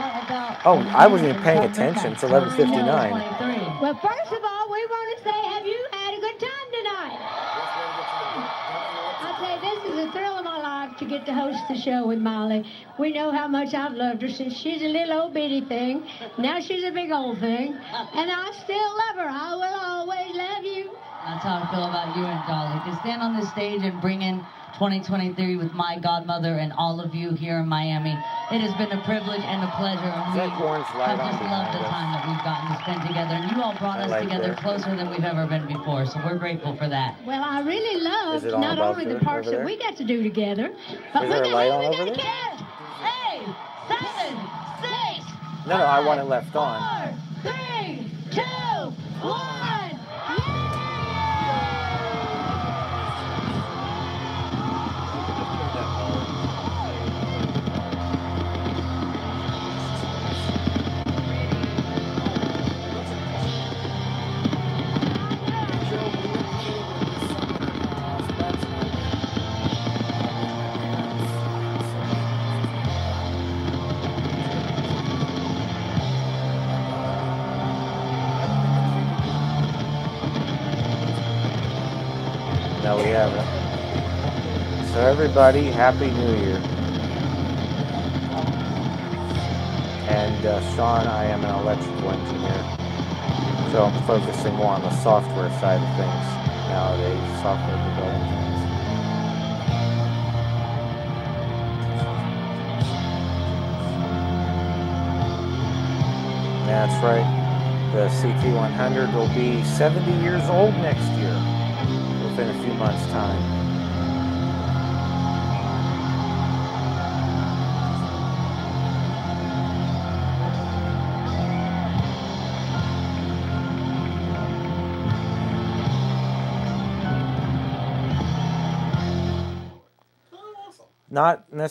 lot about. Oh, I wasn't even paying attention. It's 11:59. Well, first of all, we want to say, have you had a good time tonight? I tell you, this is a thrill of my life to get to host the show with Miley. We know how much I've loved her since she's a little old bitty thing. Now she's a big old thing, and I still love her. I will always love you. That's how I feel about you and Dolly. To stand on the stage and bring in 2023 with my godmother and all of you here in Miami, it has been a privilege and a pleasure. And we that orange light have just loved the time that we've gotten to spend together. And you all brought us light together there. closer than we've ever been before. So we're grateful for that. Well, I really Is loved not only the parts that we got to do together, but Is we there a got, light hey, on we over got there? kids. Eight, seven, six, No, no, I want it five, left on. Four, three, two, one. No, we haven't. So everybody, Happy New Year. And uh, Sean, I am an electrical engineer. So I'm focusing more on the software side of things nowadays, software development. That's right. The CT100 will be 70 years old next year within a few time. Not necessarily.